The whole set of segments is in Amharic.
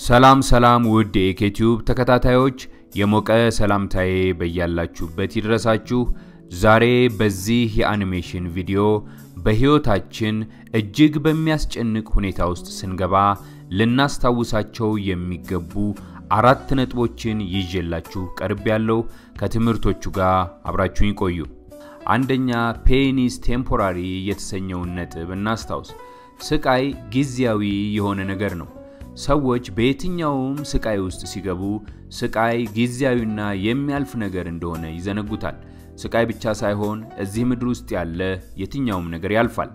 ሰላም ሰላም ውድ የኢኬቲዩብ ተከታታዮች የሞቀ ሰላምታዬ በያላችሁበት ይድረሳችሁ። ዛሬ በዚህ የአኒሜሽን ቪዲዮ በሕይወታችን እጅግ በሚያስጨንቅ ሁኔታ ውስጥ ስንገባ ልናስታውሳቸው የሚገቡ አራት ነጥቦችን ይዤላችሁ ቀርቤያለሁ ከትምህርቶቹ ጋር አብራችሁኝ ቆዩ። አንደኛ pain is temporary የተሰኘውን ነጥብ እናስታውስ። ስቃይ ጊዜያዊ የሆነ ነገር ነው። ሰዎች በየትኛውም ስቃይ ውስጥ ሲገቡ ስቃይ ጊዜያዊና የሚያልፍ ነገር እንደሆነ ይዘነጉታል። ስቃይ ብቻ ሳይሆን እዚህ ምድር ውስጥ ያለ የትኛውም ነገር ያልፋል።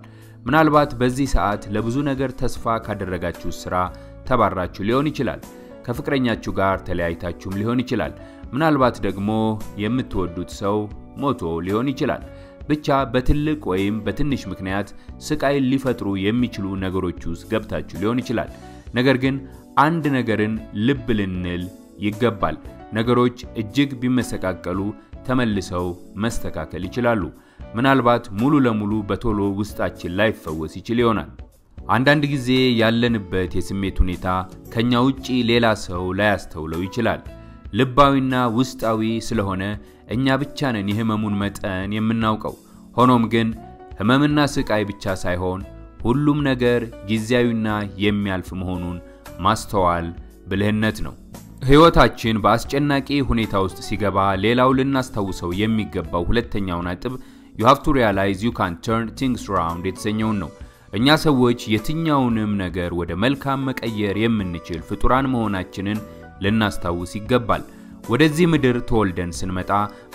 ምናልባት በዚህ ሰዓት ለብዙ ነገር ተስፋ ካደረጋችሁ ስራ ተባራችሁ ሊሆን ይችላል። ከፍቅረኛችሁ ጋር ተለያይታችሁም ሊሆን ይችላል። ምናልባት ደግሞ የምትወዱት ሰው ሞቶ ሊሆን ይችላል። ብቻ በትልቅ ወይም በትንሽ ምክንያት ስቃይ ሊፈጥሩ የሚችሉ ነገሮች ውስጥ ገብታችሁ ሊሆን ይችላል። ነገር ግን አንድ ነገርን ልብ ልንል ይገባል። ነገሮች እጅግ ቢመሰቃቀሉ ተመልሰው መስተካከል ይችላሉ። ምናልባት ሙሉ ለሙሉ በቶሎ ውስጣችን ላይፈወስ ይችል ይሆናል። አንዳንድ ጊዜ ያለንበት የስሜት ሁኔታ ከኛ ውጪ ሌላ ሰው ላያስተውለው ይችላል። ልባዊና ውስጣዊ ስለሆነ እኛ ብቻ ነን የህመሙን መጠን የምናውቀው። ሆኖም ግን ህመምና ስቃይ ብቻ ሳይሆን ሁሉም ነገር ጊዜያዊና የሚያልፍ መሆኑን ማስተዋል ብልህነት ነው። ህይወታችን በአስጨናቂ ሁኔታ ውስጥ ሲገባ ሌላው ልናስታውሰው የሚገባው ሁለተኛው ነጥብ you have to realize you can turn things around የተሰኘውን ነው። እኛ ሰዎች የትኛውንም ነገር ወደ መልካም መቀየር የምንችል ፍጡራን መሆናችንን ልናስታውስ ይገባል። ወደዚህ ምድር ተወልደን ስንመጣ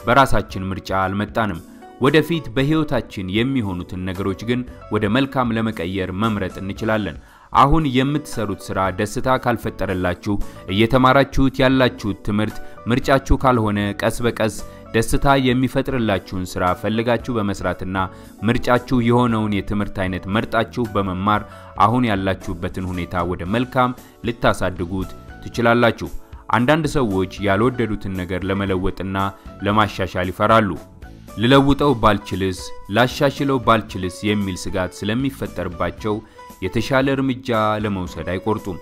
በራሳችን ምርጫ አልመጣንም። ወደፊት በህይወታችን የሚሆኑትን ነገሮች ግን ወደ መልካም ለመቀየር መምረጥ እንችላለን። አሁን የምትሰሩት ስራ ደስታ ካልፈጠረላችሁ፣ እየተማራችሁት ያላችሁት ትምህርት ምርጫችሁ ካልሆነ፣ ቀስ በቀስ ደስታ የሚፈጥርላችሁን ስራ ፈልጋችሁ በመስራትና ምርጫችሁ የሆነውን የትምህርት አይነት መርጣችሁ በመማር አሁን ያላችሁበትን ሁኔታ ወደ መልካም ልታሳድጉት ትችላላችሁ። አንዳንድ ሰዎች ያልወደዱትን ነገር ለመለወጥና ለማሻሻል ይፈራሉ። ልለውጠው ባልችልስ፣ ላሻሽለው ባልችልስ የሚል ስጋት ስለሚፈጠርባቸው የተሻለ እርምጃ ለመውሰድ አይቆርጡም።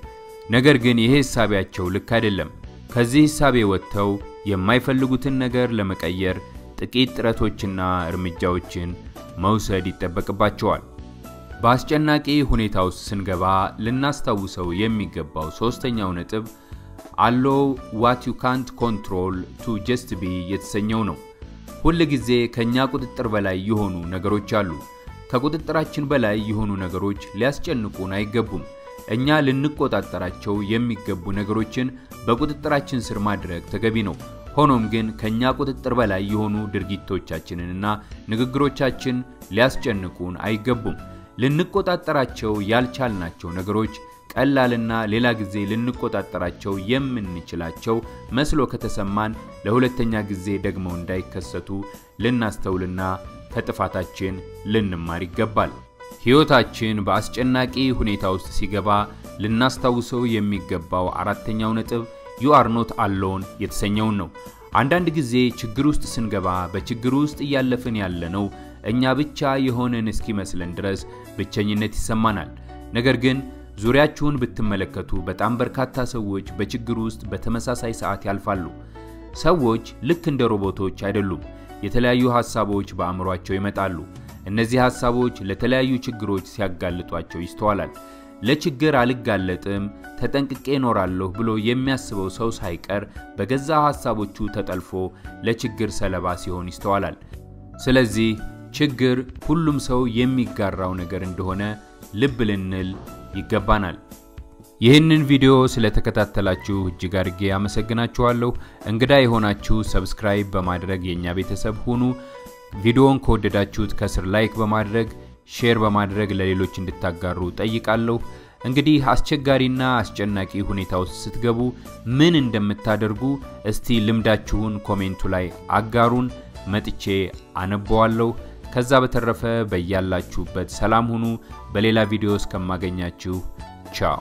ነገር ግን ይሄ ሐሳቢያቸው ልክ አይደለም። ከዚህ ሐሳቤ ወጥተው የማይፈልጉትን ነገር ለመቀየር ጥቂት ጥረቶችና እርምጃዎችን መውሰድ ይጠበቅባቸዋል። በአስጨናቂ ሁኔታ ውስጥ ስንገባ ልናስታውሰው የሚገባው ሶስተኛው ነጥብ አሎው ዋት ዩ ካንት ኮንትሮል ቱ ጀስት ቢ የተሰኘው ነው። ሁል ጊዜ ከኛ ቁጥጥር በላይ የሆኑ ነገሮች አሉ። ከቁጥጥራችን በላይ የሆኑ ነገሮች ሊያስጨንቁን አይገባም። እኛ ልንቆጣጠራቸው የሚገቡ ነገሮችን በቁጥጥራችን ስር ማድረግ ተገቢ ነው። ሆኖም ግን ከኛ ቁጥጥር በላይ የሆኑ ድርጊቶቻችንንና ንግግሮቻችን ሊያስጨንቁን አይገቡም። ልንቆጣጠራቸው ያልቻልናቸው ነገሮች ቀላልና ሌላ ጊዜ ልንቆጣጠራቸው የምንችላቸው መስሎ ከተሰማን ለሁለተኛ ጊዜ ደግመው እንዳይከሰቱ ልናስተውልና ከጥፋታችን ልንማር ይገባል። ሕይወታችን በአስጨናቂ ሁኔታ ውስጥ ሲገባ ልናስታውሰው የሚገባው አራተኛው ነጥብ ዩ ኖት አሎን የተሰኘውን ነው። አንዳንድ ጊዜ ችግር ውስጥ ስንገባ በችግር ውስጥ እያለፍን ያለነው እኛ ብቻ የሆነን እስኪመስለን ድረስ ብቸኝነት ይሰማናል። ነገር ግን ዙሪያችሁን ብትመለከቱ በጣም በርካታ ሰዎች በችግር ውስጥ በተመሳሳይ ሰዓት ያልፋሉ። ሰዎች ልክ እንደ ሮቦቶች አይደሉም። የተለያዩ ሐሳቦች በአእምሯቸው ይመጣሉ። እነዚህ ሐሳቦች ለተለያዩ ችግሮች ሲያጋልጧቸው ይስተዋላል። ለችግር አልጋለጥም፣ ተጠንቅቄ እኖራለሁ ብሎ የሚያስበው ሰው ሳይቀር በገዛ ሐሳቦቹ ተጠልፎ ለችግር ሰለባ ሲሆን ይስተዋላል። ስለዚህ ችግር ሁሉም ሰው የሚጋራው ነገር እንደሆነ ልብ ልንል ይገባናል። ይህንን ቪዲዮ ስለተከታተላችሁ እጅግ አድርጌ አመሰግናችኋለሁ። እንግዳ የሆናችሁ subscribe በማድረግ የእኛ ቤተሰብ ሁኑ። ቪዲዮውን ከወደዳችሁት ከስር like በማድረግ share በማድረግ ለሌሎች እንድታጋሩ እጠይቃለሁ። እንግዲህ አስቸጋሪና አስጨናቂ ሁኔታ ውስጥ ስትገቡ ምን እንደምታደርጉ እስቲ ልምዳችሁን comment ኡ ላይ አጋሩን፣ መጥቼ አነበዋለሁ። ከዛ በተረፈ በያላችሁበት ሰላም ሁኑ። በሌላ ቪዲዮ እስከማገኛችሁ ቻው።